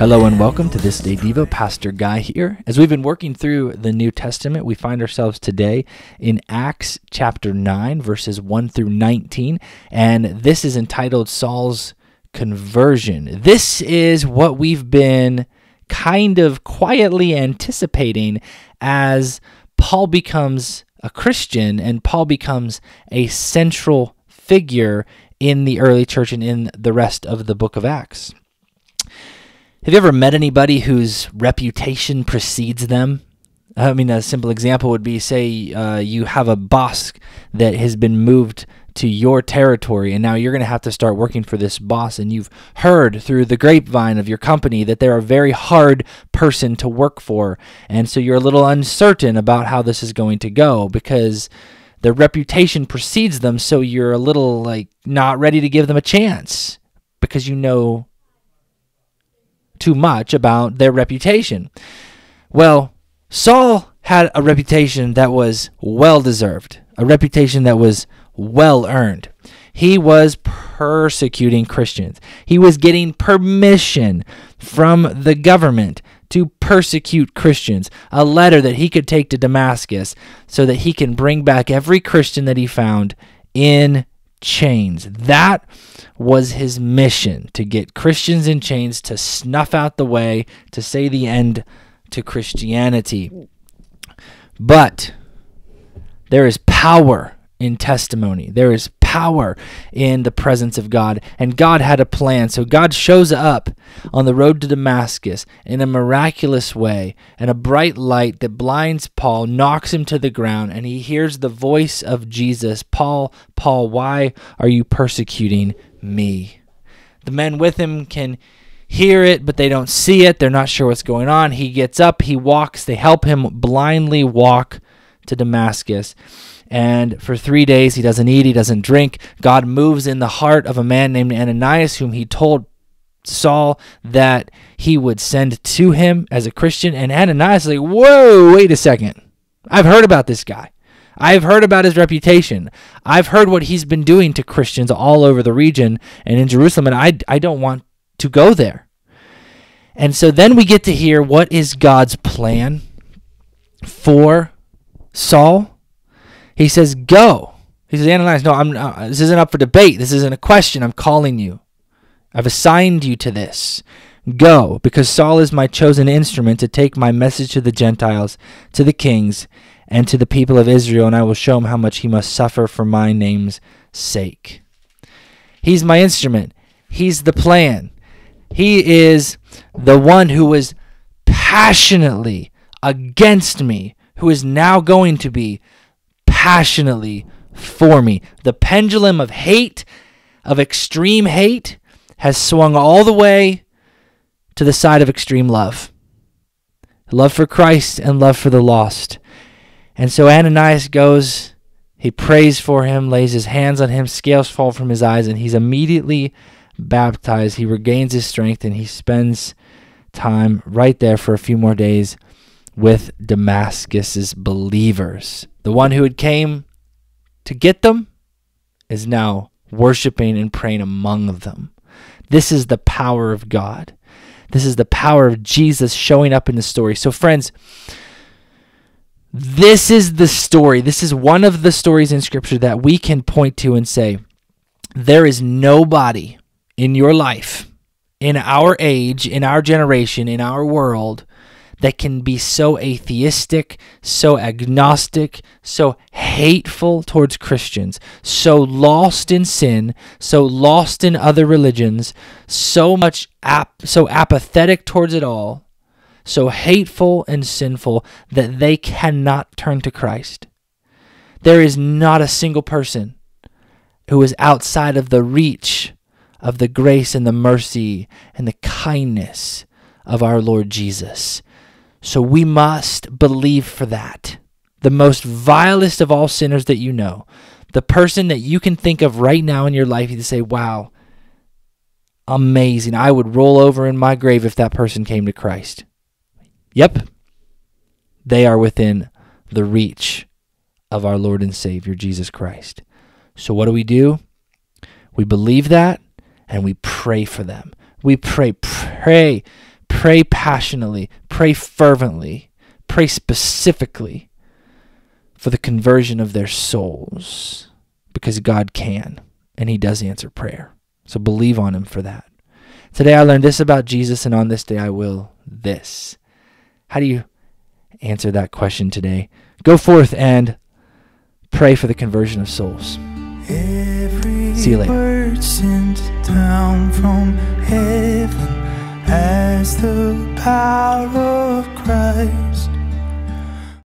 Hello and welcome to This Day Devo. Pastor Guy here. As we've been working through the New Testament, we find ourselves today in Acts chapter 9, verses 1 through 19. And this is entitled Saul's Conversion. This is what we've been kind of quietly anticipating as Paul becomes a Christian and Paul becomes a central figure in the early church and in the rest of the book of Acts. Have you ever met anybody whose reputation precedes them? I mean, a simple example would be say uh, you have a boss that has been moved to your territory, and now you're going to have to start working for this boss. And you've heard through the grapevine of your company that they're a very hard person to work for. And so you're a little uncertain about how this is going to go because their reputation precedes them. So you're a little like not ready to give them a chance because you know too much about their reputation. Well, Saul had a reputation that was well deserved, a reputation that was well earned. He was persecuting Christians. He was getting permission from the government to persecute Christians, a letter that he could take to Damascus so that he can bring back every Christian that he found in chains. That was his mission to get Christians in chains, to snuff out the way, to say the end to Christianity. But there is power in testimony. There is power in the presence of God. And God had a plan. So God shows up on the road to Damascus in a miraculous way, and a bright light that blinds Paul knocks him to the ground, and he hears the voice of Jesus Paul, Paul, why are you persecuting me? The men with him can hear it, but they don't see it. They're not sure what's going on. He gets up, he walks, they help him blindly walk to Damascus. And for three days, he doesn't eat, he doesn't drink. God moves in the heart of a man named Ananias, whom he told Saul that he would send to him as a Christian. And Ananias is like, whoa, wait a second. I've heard about this guy. I've heard about his reputation. I've heard what he's been doing to Christians all over the region and in Jerusalem, and I, I don't want to go there. And so then we get to hear what is God's plan for Saul he says, Go. He says, Ananias, no, I'm, uh, this isn't up for debate. This isn't a question. I'm calling you. I've assigned you to this. Go, because Saul is my chosen instrument to take my message to the Gentiles, to the kings, and to the people of Israel, and I will show him how much he must suffer for my name's sake. He's my instrument. He's the plan. He is the one who was passionately against me, who is now going to be passionately for me. The pendulum of hate, of extreme hate, has swung all the way to the side of extreme love love for Christ and love for the lost. And so Ananias goes, he prays for him, lays his hands on him, scales fall from his eyes, and he's immediately baptized. He regains his strength and he spends time right there for a few more days with Damascus's believers. The one who had came to get them is now worshiping and praying among them. This is the power of God. This is the power of Jesus showing up in the story. So, friends, this is the story. This is one of the stories in Scripture that we can point to and say, there is nobody in your life, in our age, in our generation, in our world, that can be so atheistic, so agnostic, so hateful towards Christians, so lost in sin, so lost in other religions, so much ap- so apathetic towards it all, so hateful and sinful that they cannot turn to Christ. There is not a single person who is outside of the reach of the grace and the mercy and the kindness of our Lord Jesus. So we must believe for that. The most vilest of all sinners that you know, the person that you can think of right now in your life, you say, wow, amazing. I would roll over in my grave if that person came to Christ. Yep, they are within the reach of our Lord and Savior, Jesus Christ. So what do we do? We believe that and we pray for them. We pray, pray Pray passionately, pray fervently, pray specifically for the conversion of their souls because God can and He does answer prayer. So believe on Him for that. Today I learned this about Jesus, and on this day I will this. How do you answer that question today? Go forth and pray for the conversion of souls. Every See you later. Has the power of Christ